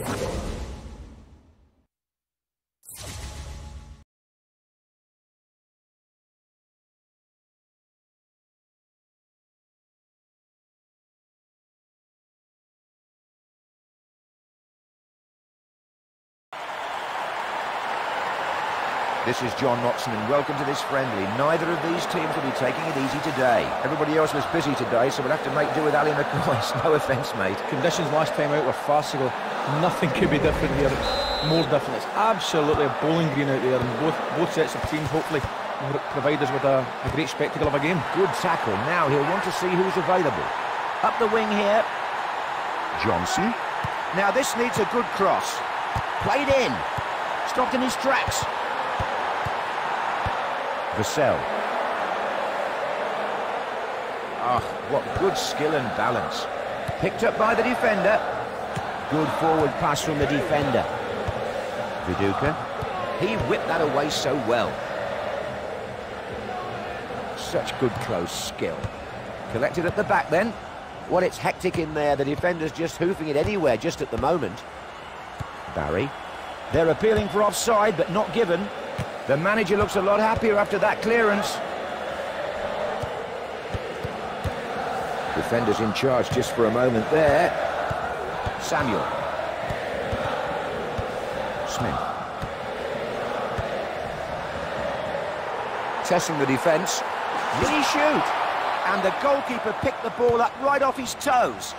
Yeah. This is John Motson and welcome to this friendly. Neither of these teams will be taking it easy today. Everybody else was busy today, so we'll have to make do with Ally McCoist. No offence, mate. Conditions last time out were farcical. Nothing could be different here. More different. It's absolutely a bowling green out there, and both both sets of teams hopefully provide us with a, a great spectacle of a game. Good tackle. Now he'll want to see who's available. Up the wing here. Johnson. Now this needs a good cross. Played in. Stopped in his tracks. Vassell. Ah, what good skill and balance. Picked up by the defender. Good forward pass from the defender. Viduka. He whipped that away so well. Such good close skill. Collected at the back then. Well, it's hectic in there. The defender's just hoofing it anywhere just at the moment. Barry. They're appealing for offside, but not given. The manager looks a lot happier after that clearance. Defenders in charge just for a moment there. Samuel. Smith. Testing the defence. Did he shoot? And the goalkeeper picked the ball up right off his toes.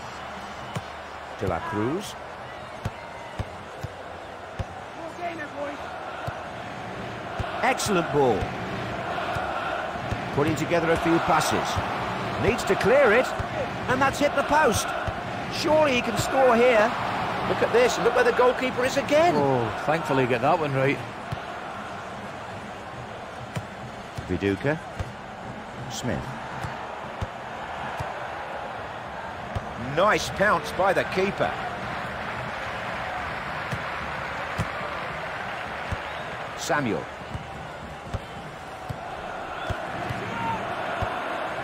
De La Cruz. Excellent ball. Putting together a few passes. Needs to clear it. And that's hit the post. Surely he can score here. Look at this. Look where the goalkeeper is again. Oh, thankfully get that one right. Viduka. Smith. Nice pounce by the keeper. Samuel.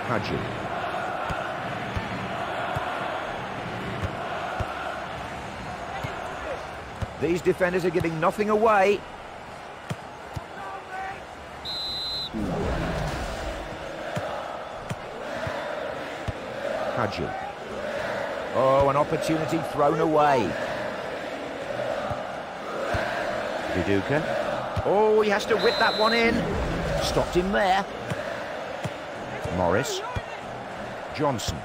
Hadji. These defenders are giving nothing away. Hadji. Oh, an opportunity thrown away. Viduka. Oh, he has to whip that one in. Stopped him there. Morris. Johnson.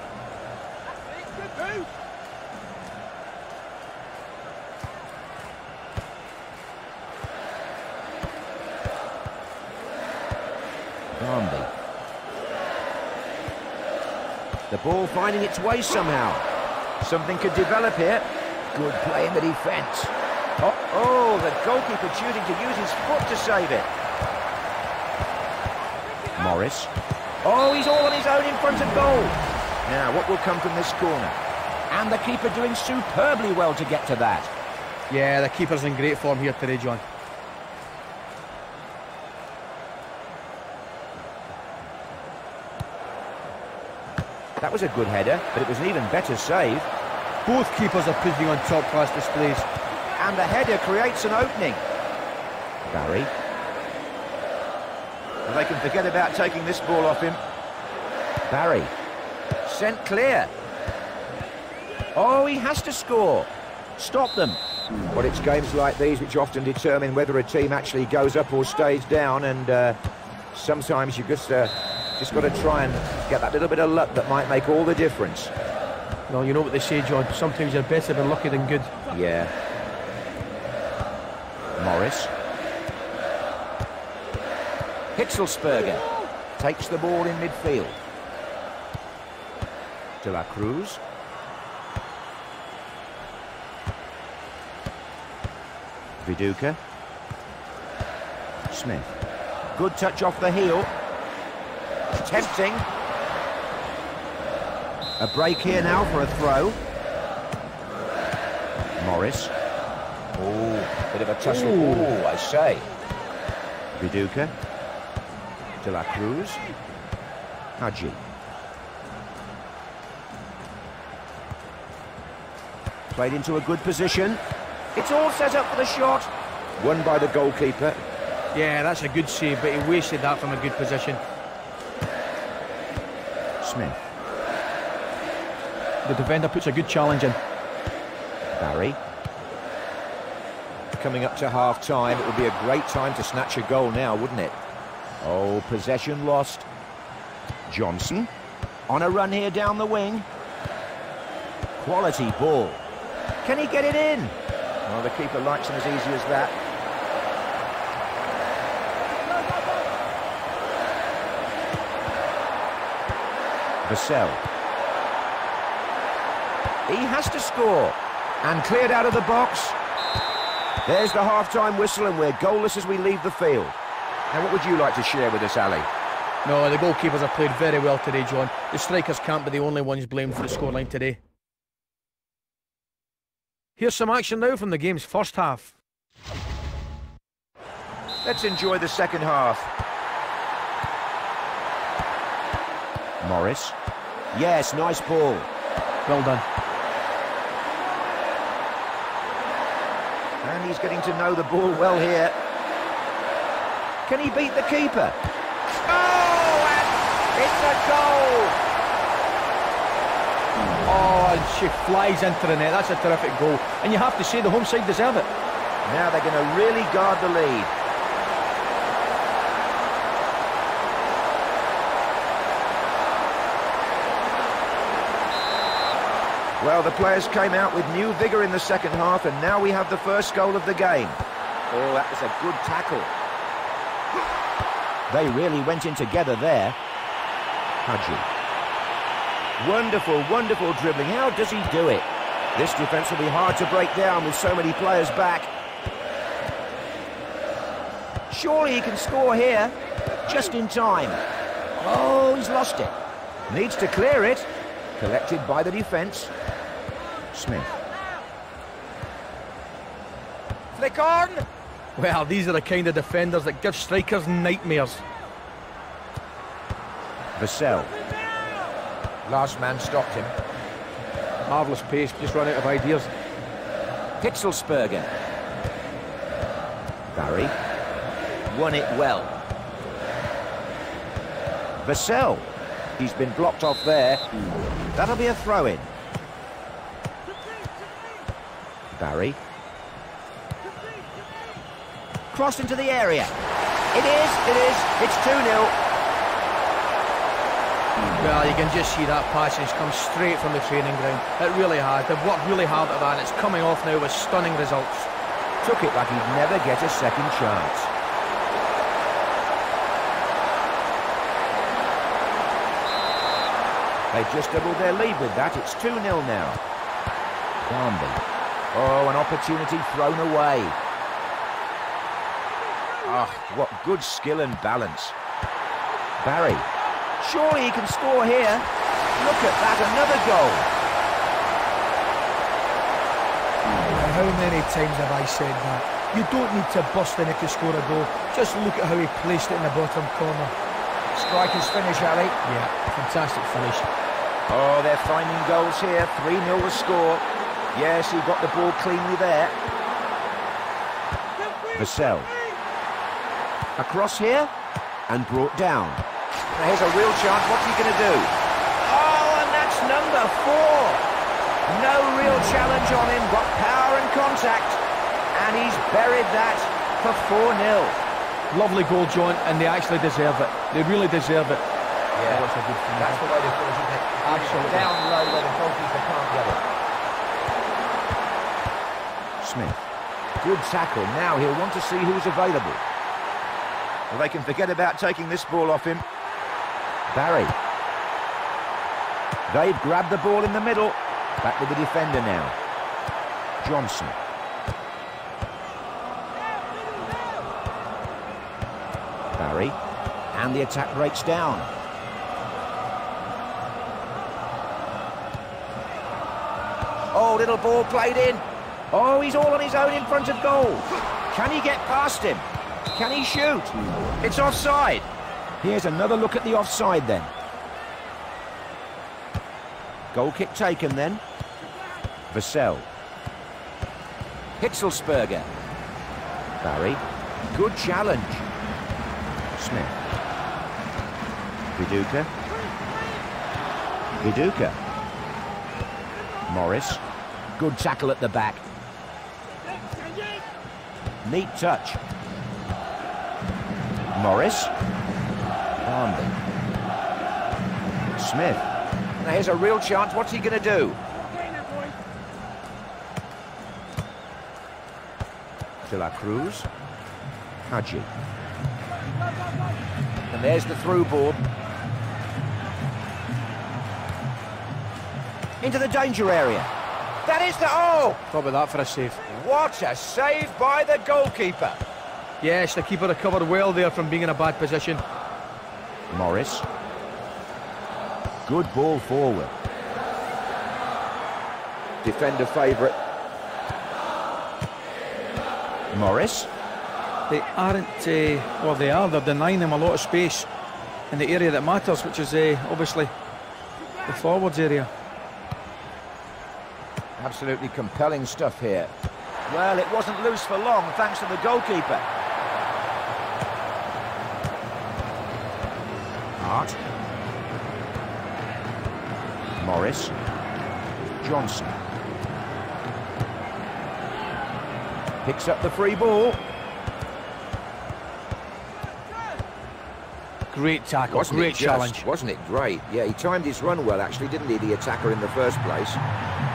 Barmby. The ball finding its way somehow. Something could develop here. Good play in the defence. Oh, oh, the goalkeeper choosing to use his foot to save it. Morris. Oh, he's all on his own in front of goal. Now, what will come from this corner? And the keeper doing superbly well to get to that. Yeah, the keeper's in great form here today, John. That was a good header, but it was an even better save. Both keepers are putting on top-class displays. And the header creates an opening. Barry. And they can forget about taking this ball off him. Barry. Sent clear. Oh, he has to score. Stop them. But it's games like these which often determine whether a team actually goes up or stays down, and uh, sometimes you just uh, just got to try and get that little bit of luck that might make all the difference. Well, you know what they say, John. Sometimes you're better than lucky than good. Yeah. Morris. Hitzelsperger takes the ball in midfield. De La Cruz. Viduka. Smith. Good touch off the heel. Tempting. A break here now for a throw. Morris. Oh, bit of a tussle. Oh, I say. Viduka. De La Cruz. Hadji. Played into a good position. It's all set up for the shot. Won by the goalkeeper. Yeah, that's a good save, but he wasted that from a good position. Smith. The defender puts a good challenge in. Barry. Coming up to half time, it would be a great time to snatch a goal now, wouldn't it? Oh, possession lost. Johnson on a run here down the wing. Quality ball. Can he get it in? Well, the keeper likes him as easy as that. Vassell. He has to score. And cleared out of the box. There's the half-time whistle and we're goalless as we leave the field. Now, what would you like to share with us, Ally? No, the goalkeepers have played very well today, John. The strikers can't be the only ones blamed for the scoreline today. Here's some action now from the game's first half. Let's enjoy the second half. Morris. Yes, nice ball. Well done. And he's getting to know the ball well here. Can he beat the keeper? Oh, and it's a goal! Oh, and she flies into the net. That's a terrific goal. And you have to say the home side deserve it. Now they're going to really guard the lead. Well, the players came out with new vigour in the second half, and now we have the first goal of the game. Oh, that was a good tackle. They really went in together there. Hadji. Wonderful, wonderful dribbling. How does he do it? This defence will be hard to break down with so many players back. Surely he can score here. Just in time. Oh, he's lost it. Needs to clear it. Collected by the defence. Smith. Flick on! Well, these are the kind of defenders that give strikers nightmares. Vassell. Last man stopped him. Marvellous pace, just run out of ideas. Hitzelsperger. Barry. Won it well. Vassell. He's been blocked off there. That'll be a throw-in. Barry. Crossed into the area. It is, it is. It's 2-0. Well, you can just see that passage come straight from the training ground. It really has. They've worked really hard at that, and it's coming off now with stunning results. Took it like he'd never get a second chance. They've just doubled their lead with that. It's 2-0 now. Barmby. Oh, an opportunity thrown away. Ah, oh, what good skill and balance. Barry. Surely he can score here. Look at that, another goal. How many times have I said that? You don't need to bust in it to score a goal. Just look at how he placed it in the bottom corner. Striker's finish, Ally. Yeah, fantastic finish. Oh, they're finding goals here. 3-0 the score. Yes, he got the ball cleanly there. Vassell. Across here and brought down. Now here's a real chance. What's he going to do? Oh, and that's number four. No real challenge on him. Got power and contact. And he's buried that for 4-0. Lovely goal, John, and they actually deserve it. They really deserve it. Yeah, that's, a good that's the way they finish, isn't it? Absolutely. Down low where the goalkeeper can't get it. Smith. Good tackle. Now he'll want to see who's available. Well, they can forget about taking this ball off him. Barry. They've grabbed the ball in the middle. Back with the defender now. Johnson. Barry. And the attack breaks down. Oh, little ball played in. Oh, he's all on his own in front of goal. Can he get past him? Can he shoot? It's offside. Here's another look at the offside then. Goal kick taken then. Vassell. Hitzelsperger. Barry. Good challenge. Smith. Viduka. Viduka. Morris. Good tackle at the back. Neat touch. Morris. Barmby. Smith. Now here's a real chance. What's he going to do? De La Cruz. Hadji. And there's the through ball. Into the danger area. That is the... Oh! Thought about that for a save. What a save by the goalkeeper. Yes, the keeper recovered well there from being in a bad position. Morris. Good ball forward. Defender favourite. Morris. They aren't, uh, well they are, they're denying them a lot of space in the area that matters, which is uh, obviously the forwards area. Absolutely compelling stuff here. Well, it wasn't loose for long, thanks to the goalkeeper. Harte. Morris. Johnson. Picks up the free ball. Great tackle, Wasn't great it just, challenge. Wasn't it great? Yeah, he timed his run well, actually, didn't he, the attacker in the first place?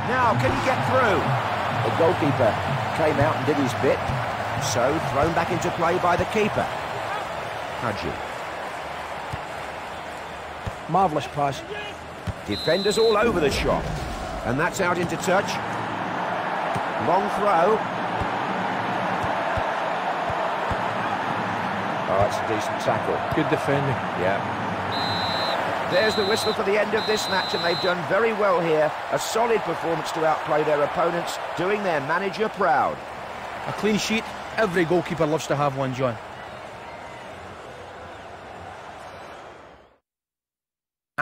Now, can he get through? The goalkeeper came out and did his bit. So, thrown back into play by the keeper. Hadji. Marvellous pass. Defenders all over the shot. And that's out into touch. Long throw. Oh, that's a decent tackle. Good defending. Yeah. There's the whistle for the end of this match, and they've done very well here. A solid performance to outplay their opponents, doing their manager proud. A clean sheet, every goalkeeper loves to have one, John.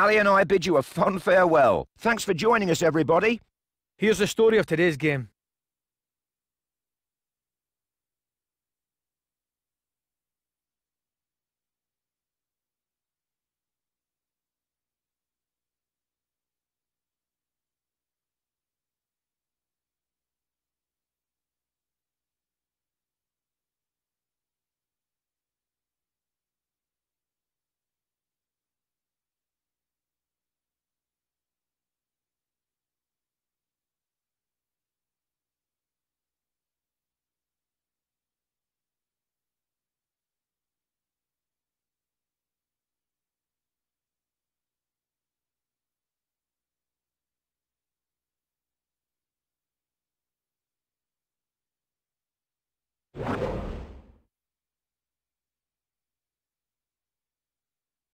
Ally and I bid you a fond farewell. Thanks for joining us, everybody. Here's the story of today's game. One.